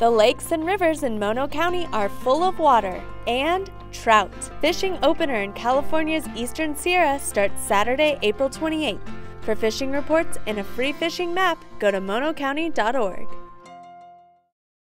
The lakes and rivers in Mono County are full of water and trout. Fishing opener in California's Eastern Sierra starts Saturday, April 28th. For fishing reports and a free fishing map, go to monocounty.org.